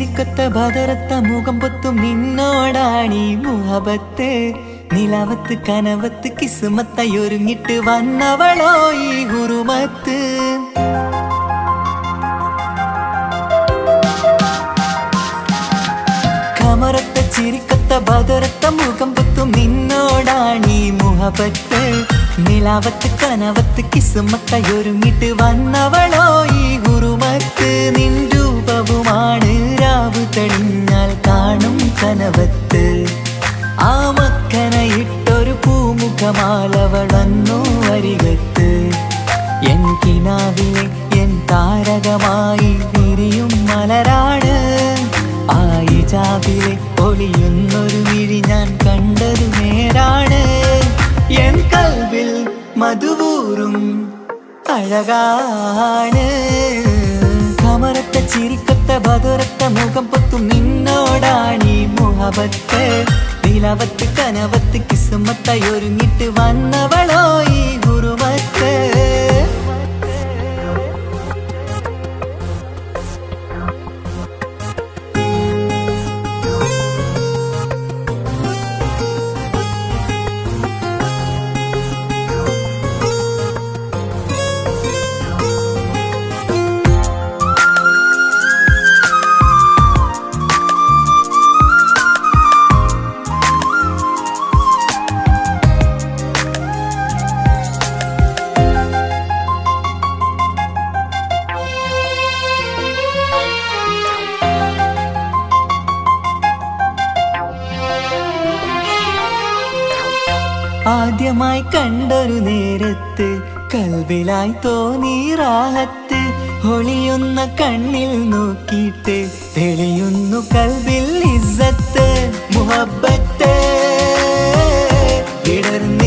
ചിരിക്കൊത്ത ബദറത്ത മുഖം പൊത്തും നിന്നോടാണീ മുഹബത്ത്. നിലവത്ത് കനവത്ത് കിസുമത്തയൊരുങ്ങിട്ട് വന്നവളോ ഈ ഗുരുമത്ത് കമറത്ത ചിരിക്കത്ത ബദറത്ത മുഖം പൊത്തും നിന്നോടാണീ മുഹബത്ത്. നിലാവത്ത് കനവത്ത് കിസുമത്തയൊരുങ്ങിട്ട് വന്നവളോ ഈ ഗുരുമത്ത് നിൻ രൂപവുമാണ് രാവ് തെളിഞ്ഞാൽ കാണും കനവത്ത്. ആ മക്കനയിട്ടൊരു പൂമുഖമാലവളന്നു വരികത്ത്. എൻ കിനാവിലെ എൻ താരകമായി വിരിയും മലരാണ്. ആയി ചാവിലെ ഒളിയുന്നൊരു വിഴി ഞാൻ കണ്ടതു നേരാണ്. എൻ കൽവിൽ മധുവൂറും അഴകാണ്. കമറത്ത ചിരിക്കത്ത ബദുരത്ത മുഖം പൊത്തും നിന്നോടാണീ മുഹബത്ത്. നിലവത്ത് കനവത്ത് കിസുമത്തയൊരുങ്ങിട്ട് വന്നവളോ ഈ ഗുരുമത്ത് ആദ്യമായി കണ്ടൊരു നേരത്ത് കൽവിലായി തോന്നി റാഹത്ത്. ഒളിയുന്ന കണ്ണിൽ നോക്കിയിട്ട് തെളിയുന്നു കൽവിൽ ഇസത്ത് മുഹബത്ത് വിടർന്നിട്ട്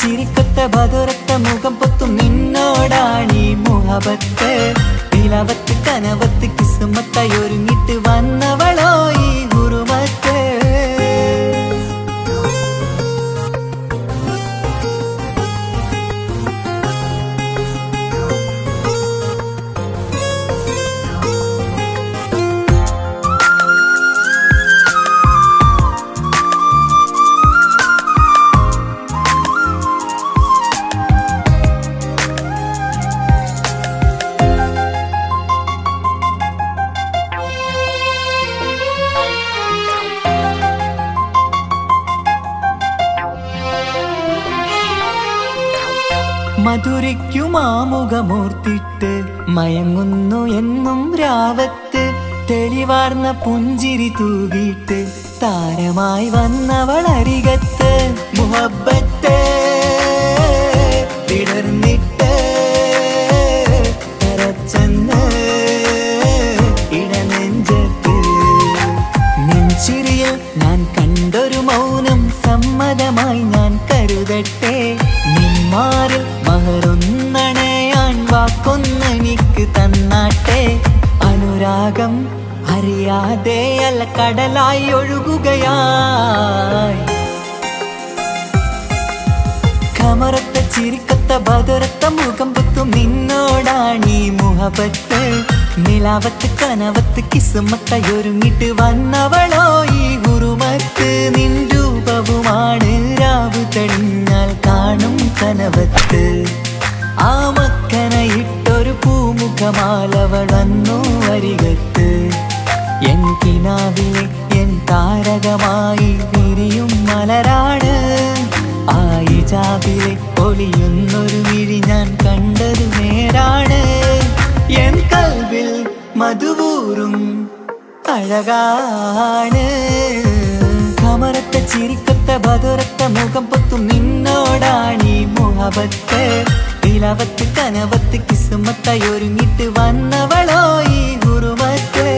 ചിരിക്കത്ത ബദുരത്ത മുഖം പൊത്തും നിന്നോടാണീ മുഹബത്ത് നിലവത്ത് കനവത്ത് കിസുമത്തയൊരുങ്ങിട്ട് വന്നവളോ മധുരയ്ക്കുമാമുഖമൂർത്തിട്ട് മയങ്ങുന്നു എന്നും രാവത്ത്. തെളിവാർന്ന പുഞ്ചിരി തൂകിയിട്ട് താരമായി വന്നവൾ മുഹബ്ബ അനുരാഗം അറിയാതെ അല്ല കടലായി ഒഴുകുകയായി. കമറത്ത ചിരിക്കത്ത ബദുരത്ത മുഖം പുത്തും നിന്നോടാണീ മുഹബത്ത്. നിലാവത്ത് കനവത്ത് കിസുമത്തയൊരുങ്ങിട്ട് വന്നവളോ ഈ ഗുരുമത്ത്. നിൻ രൂപവുമാണ് രാവ് തെളിഞ്ഞാൽ കാണും കനവത്ത്. ആ മക്കനയിട്ടൊരു പൂമുഖമാലവളന്നു. കിനാവിലെ എൻ താരകമായി വിരിയും മലരാണ്. ആയി ചാവിലെ ഒളിയുന്നൊരു വിഴി ഞാൻ കണ്ടത് നേരാണ്. എൻ കൽവിൽ മധുവൂറും അഴകാണ്. കമറത്ത ചിരിക്കത്ത ബദുരത്ത മുഖം പൊത്തും നിന്നോടാണീ മുഹബത്ത്. നിലവത്ത് കനവത്ത് കിസുമത്തയൊരുങ്ങിട്ട് വന്നവളോ ഈ ഗുരുമത്ത്.